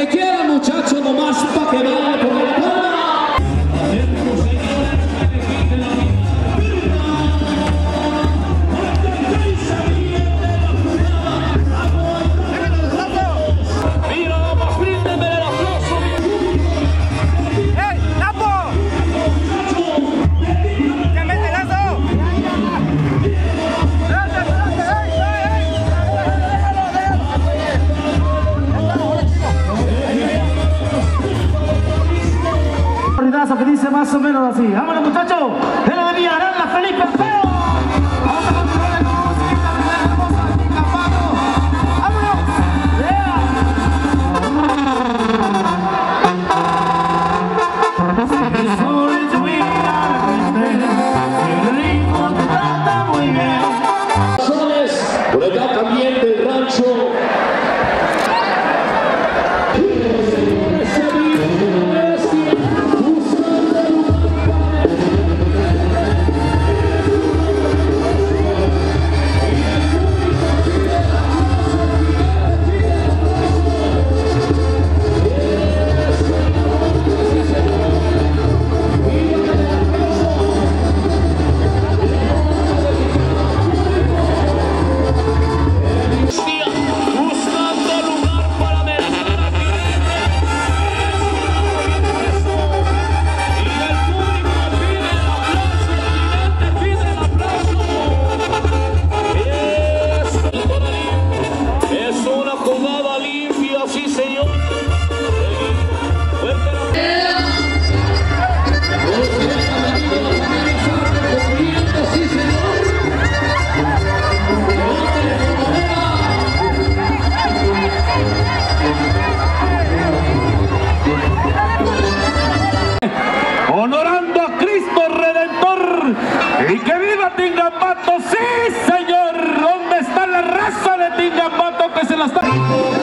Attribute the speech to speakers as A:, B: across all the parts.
A: que quiera muchacho nomás pa' que
B: vaya.
C: más o menos así. Vámonos muchachos, de
D: la las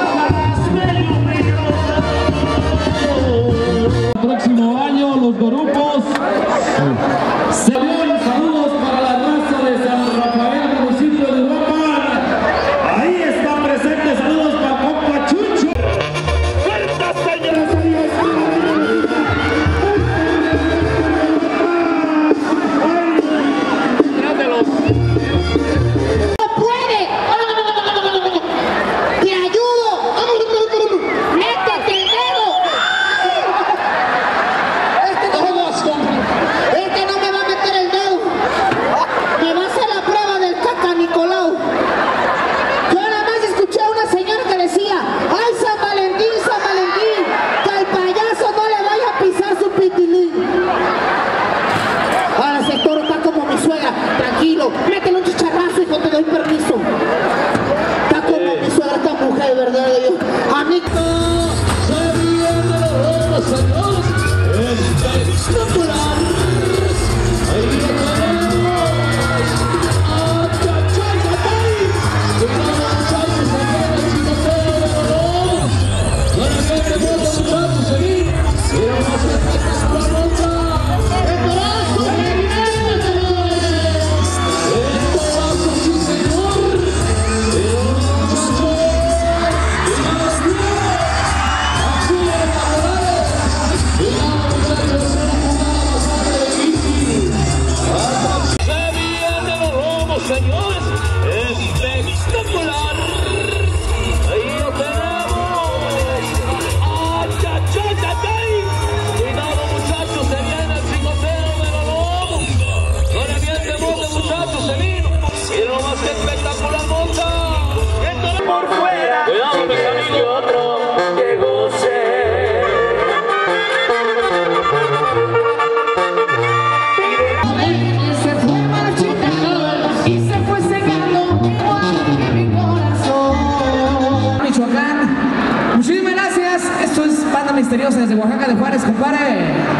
D: misteriosa desde Oaxaca de Juárez, compadre.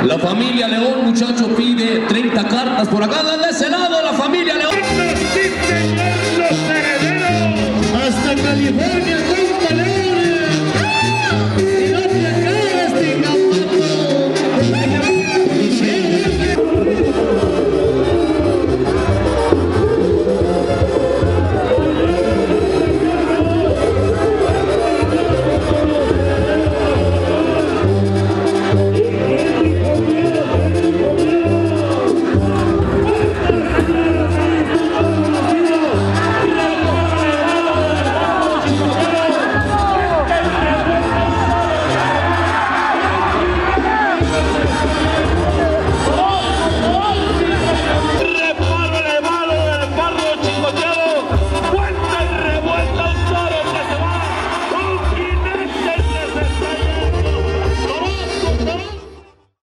C: La familia León, muchacho, pide 30 cartas por acá. Dale ese lado, la familia León. Hasta California.